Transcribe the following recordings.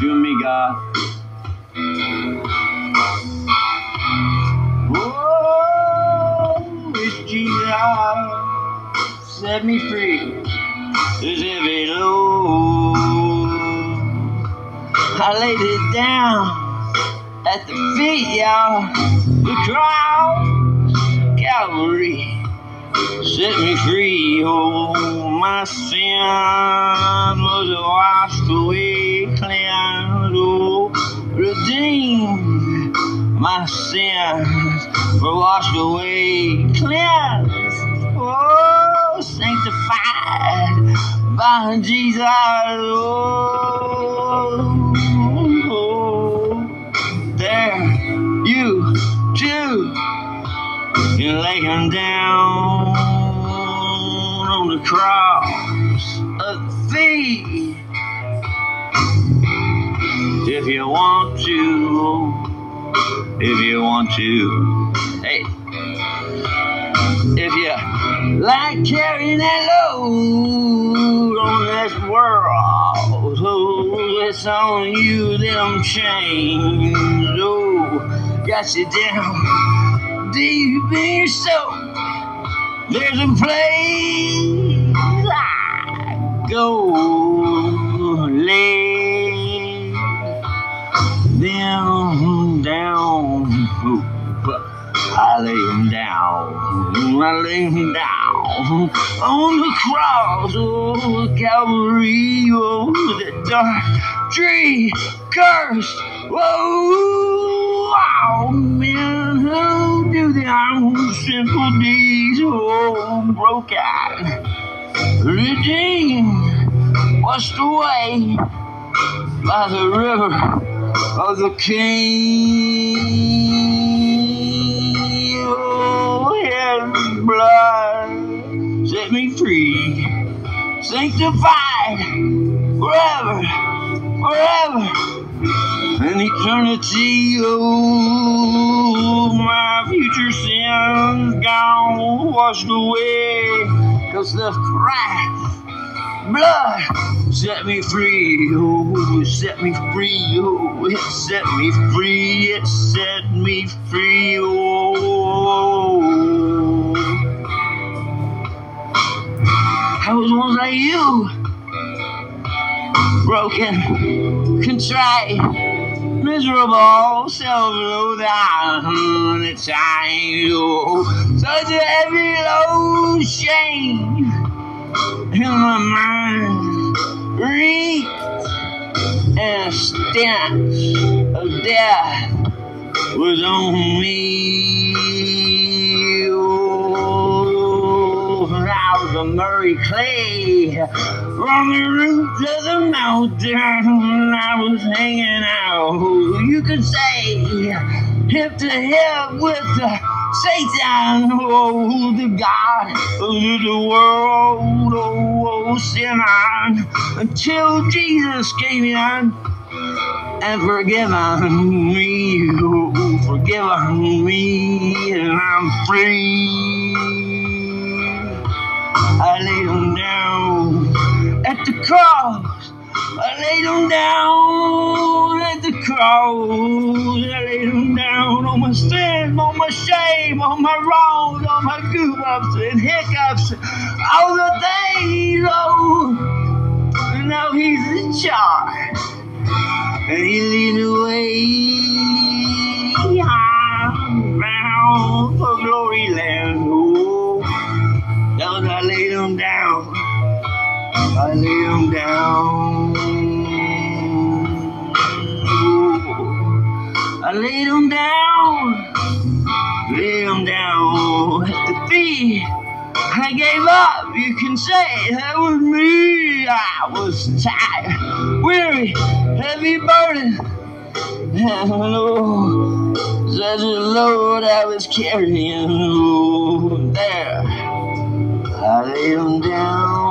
You and me, God. Oh, it's Jesus set me free. There's heavy load. I laid it down at the feet, y'all. The cross, Calvary, set me free. Oh, my sin was washed away, cleansed, oh, redeemed. My sins were washed away, cleansed, oh, sanctified by Jesus. Oh, there, you too, you lay him down the cross of the feet. If you want to, if you want to, hey, if you like carrying that load on this world, oh, it's on you, them chains, oh, got you down deep in your soul. There's a place lay them down. I lay them down. I lay them down on the cross. Oh, Calvary. Oh, the dark tree cursed. Oh, Whoa, wow, men who do their sinful deeds. Oh, broken, redeemed, washed away by the river of the King. Oh, his blood set me free, sanctified forever, forever, in eternity. Oh, my future sins gone, washed away, cause the Christ blood set me free. Oh, set me free. Oh, it set me free. It set me free. Oh, I was once like you, broken, contrite, miserable, self-loathing at times. Oh, such a heavy load, shame in my mind reeked and stench of death was on me. Oh, I was a miry clay from the roots of the mountain. I was hanging out, you could say, hip to hip with the Satan, oh, the God of the world, oh, oh, sin on, until Jesus came in and forgiven me, oh, forgiven me, and I'm free. I laid him down at the cross. I laid him down at the cross. I laid him down on my sin, on my shame, on my wrongs, on my goof and hiccups, all the things. Oh, now he's in charge, and he lead the way. I'm bound for glory land. I lay him down. I laid him down, lay him down at the feet. I gave up, you can say that was me. I was tired, weary, heavy burden. And oh, such a load I was carrying. Oh, there, I lay him down.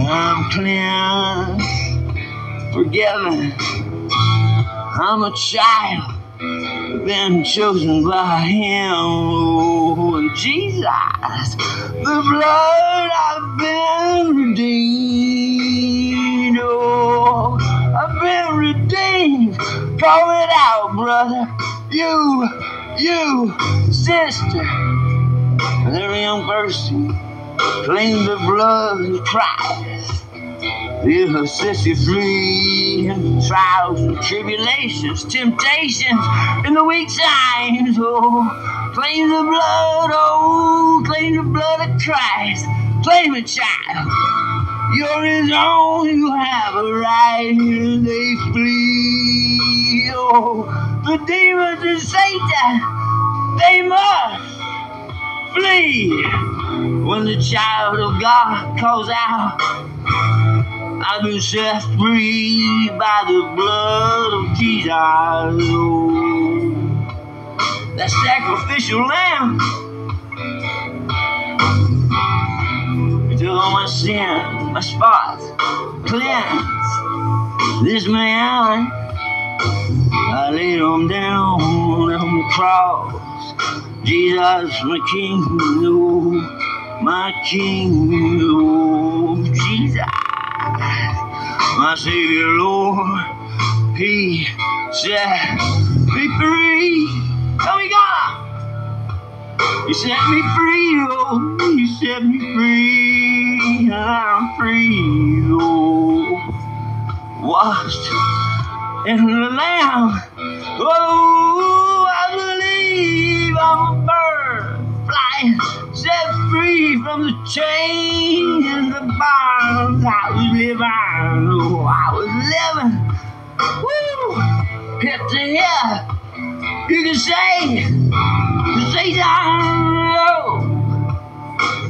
I'm cleansed, forgiven. I'm a child, been chosen by Him. Oh, and Jesus, the blood I've been redeemed. Oh, I've been redeemed. Call it out, brother. You, you, sister. Larry, I'm thirsty claim the blood of Christ. He'll set you free trials and tribulations, temptations, in the weak times. Oh, claim the blood, oh, claim the blood of Christ. Claim it, child. You're his own, you have a right, and they flee. Oh, the demons and Satan, they must flee. When the child of God calls out, I've been set free by the blood of Jesus. That sacrificial lamb. Took all my sin, my spots, cleansed. This man, I laid him down on the cross. Jesus, my King, oh, my King, oh, Jesus, my Savior, Lord, He set me free. Tell me, God. He set me free, oh, He set me free, I'm free, oh, washed in the Lamb. Oh, I believe I'm a bird flying, set free from the chains and the bonds I was living. Oh, I was living, woo, hip to hip. You can say, you say down,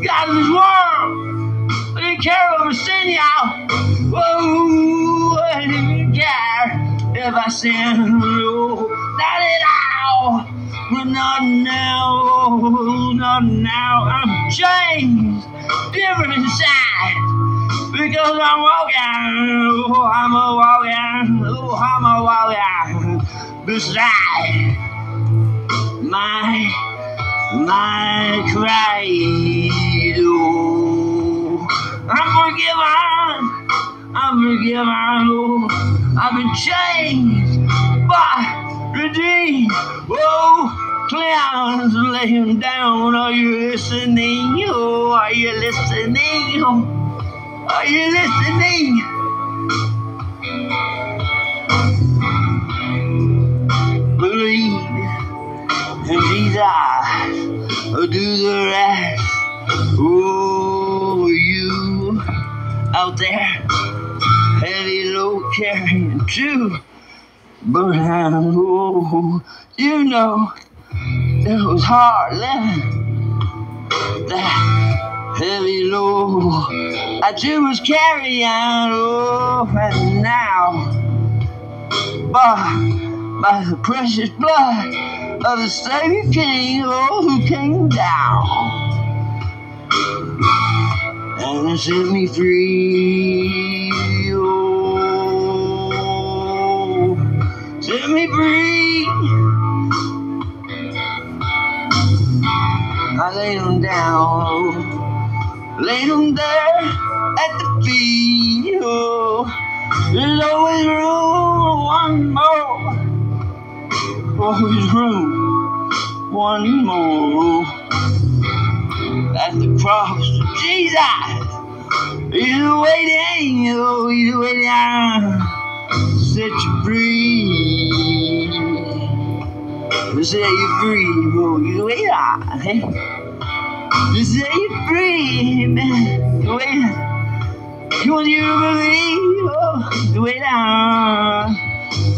God this world, I didn't care if I sin, y'all. Whoa, I didn't care if I sin. Oh, not at all. Not now, not now. I'm changed, different inside. Because I'm walking, oh, I'm a walking, oh, I'm a walking beside my, my. Oh, I'm forgiven, I'm forgiven, oh, I've been changed, but redeemed. Oh, clowns, lay him down. Are you listening? Oh, are you listening? Oh, are you listening? Believe in Jesus, or do the rest. Oh, you out there, heavy load carrying too. But I know, you know it was hard living that heavy load that you was carrying. Oh, and now, by, by the precious blood of the Savior King, oh, who came down and set me free. Oh, set me free. I laid him down, laid him there at the feet. Oh, there's always room, one more. Always room, one more. At the cross, Jesus, He's waiting, oh, He's waiting, set you free to set you free, oh, you on, hey? To set you free, man, you wait on. He you to believe, oh, you wait on.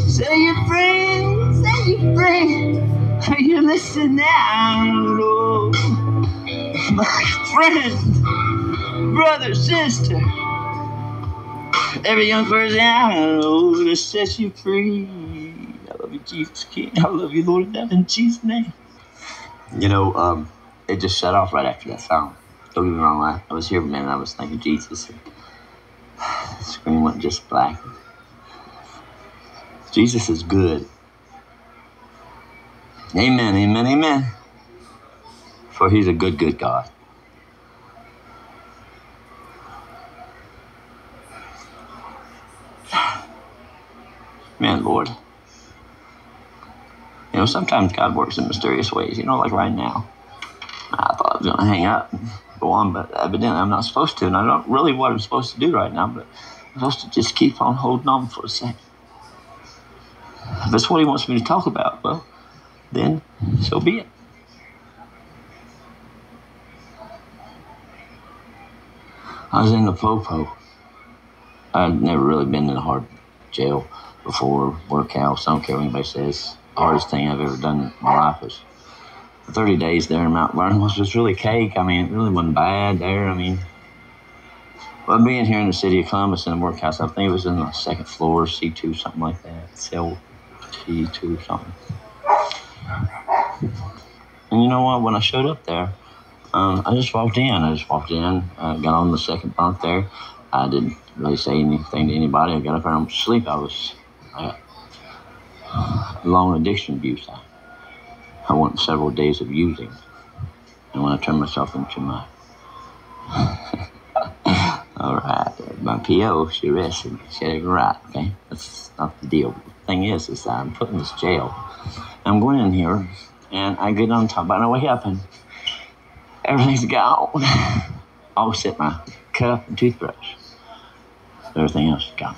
Set you free, set you free. Are you listening now, my friend, brother, sister? Every young person I know to set you free. Love you, Jesus King. I love you, Lord, of in Jesus' name. You know, um, it just shut off right after that song. Don't get me wrong, I, I was here, man, I was thanking Jesus. And the screen went just black. Jesus is good. Amen, amen, amen. For he's a good, good God. Man, Lord, know, sometimes God works in mysterious ways. You know, like right now, I thought I was going to hang up and go on, but evidently I'm not supposed to, and I don't really what I'm supposed to do right now, but I'm supposed to just keep on holding on for a second. If that's what He wants me to talk about, well, then so be it. I was in the Popo. I'd never really been in a hard jail before, workhouse. I don't care what anybody says. Hardest thing I've ever done in my life was 30 days there in Mount Vernon was just really cake. I mean, it really wasn't bad there. I mean, but being here in the city of Columbus in the workhouse, I think it was in the second floor, C2, something like that. Cell T2, or something. And you know what? When I showed up there, um, I just walked in. I just walked in, uh, got on the second bunk there. I didn't really say anything to anybody. I got up there and sleep. I was I got long addiction abuse. I, I several days of using. And when I turned myself into my all right, my PO, she arrested me. She had it right, okay? That's not the deal. The thing is, is I'm put in this jail. I'm going in here, and I get on top, I way up, and everything's gone. All except my cup and toothbrush. Everything else is gone.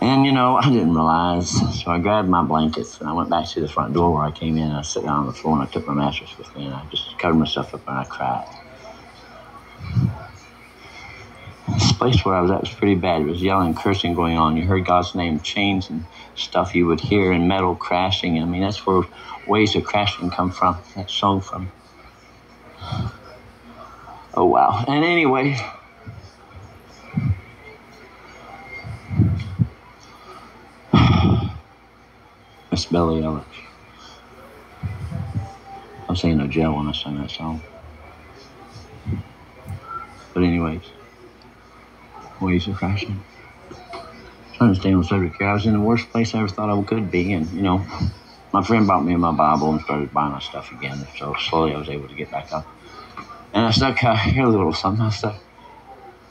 And you know, I didn't realize, so I grabbed my blankets and I went back to the front door where I came in. I sat down on the floor and I took my mattress with me and I just covered myself up and I cried. This place where I was at was pretty bad. It was yelling, cursing going on. You heard God's name, chains and stuff you would hear, and metal crashing. I mean, that's where waves of crashing come from. That song from. Oh wow! And anyway, Miss Billie Eilish. I was saying a jail when I sang that song. But anyways, waves of crashing. Trying to stay on subject here. I was in the worst place I ever thought I could be, and you know, my friend brought me my Bible and started buying my stuff again. So slowly I was able to get back up. And I stuck uh, here a little something. I stuck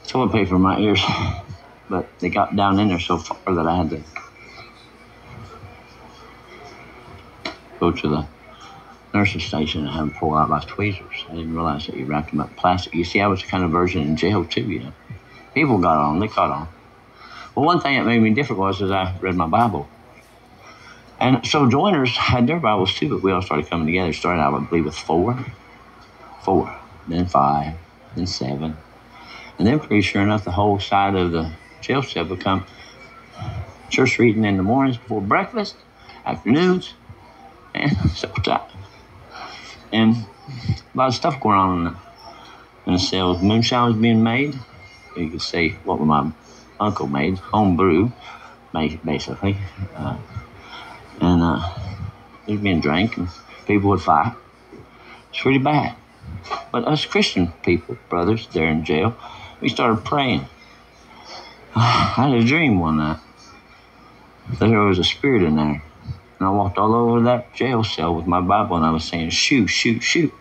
toilet paper in my ears, but they got down in there so far that I had to go to the nurse's station and have them pull out my tweezers. I didn't realize that you wrapped them up in plastic. You see, I was kind of version in jail too, you know. People got on, they caught on. Well, one thing that made me different was as I read my Bible. And so joiners had their Bibles too, but we all started coming together. Started out, I believe, with four, four, then five, then seven. And then pretty sure enough, the whole side of the jail cell become church reading in the mornings before breakfast, afternoons, and supper time. And a lot of stuff going on in the, in the cell. Moonshine was being made. You could see what my uncle made, home brew, basically. Uh, and uh, it was being drank, and people would fight. It's pretty bad. But us Christian people, brothers, there in jail, we started praying. I had a dream one night that there was a spirit in there. And I walked all over that jail cell with my Bible and I was saying, shoot, shoot, shoot,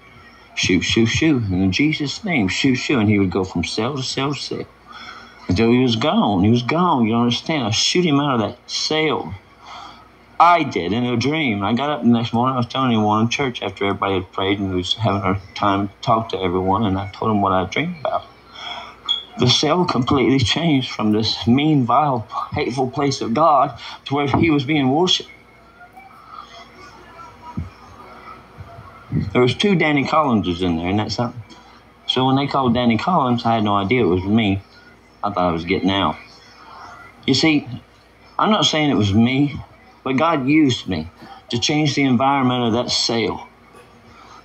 shoot, shoot, shoot. And in Jesus' name, shoot, shoot. And he would go from cell to cell to cell until he was gone. He was gone. You understand? I shoot him out of that cell. I did in a dream. I got up the next morning. I was telling everyone in church after everybody had prayed and was having our time to talk to everyone. And I told them what I dreamed about. The cell completely changed from this mean, vile, hateful place of God to where he was being worshipped. There was two Danny Collinses in there, and that's something. So when they called Danny Collins, I had no idea it was me. I thought I was getting out. You see, I'm not saying it was me, but God used me to change the environment of that sale.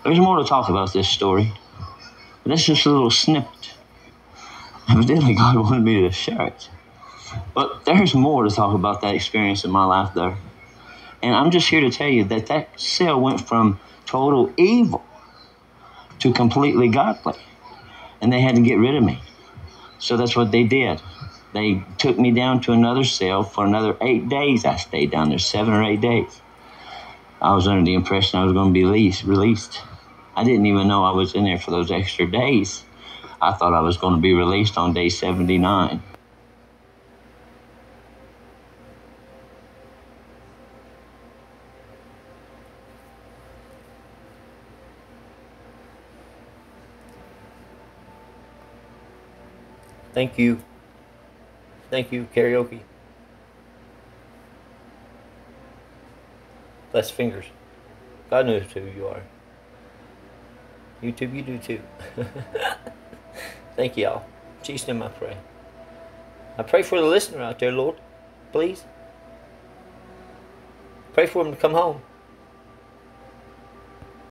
There's more to talk about this story, but that's just a little snippet. Evidently, God wanted me to share it. But there's more to talk about that experience in my life there. And I'm just here to tell you that that sale went from total evil to completely godly. And they had to get rid of me. So that's what they did. They took me down to another cell for another eight days. I stayed down there seven or eight days. I was under the impression I was going to be released. released. I didn't even know I was in there for those extra days. I thought I was going to be released on day 79. Thank you. Thank you, karaoke. Bless fingers. God knows who you are. YouTube, you do too. Thank y'all. Jesus name I pray. I pray for the listener out there, Lord. Please. Pray for him to come home.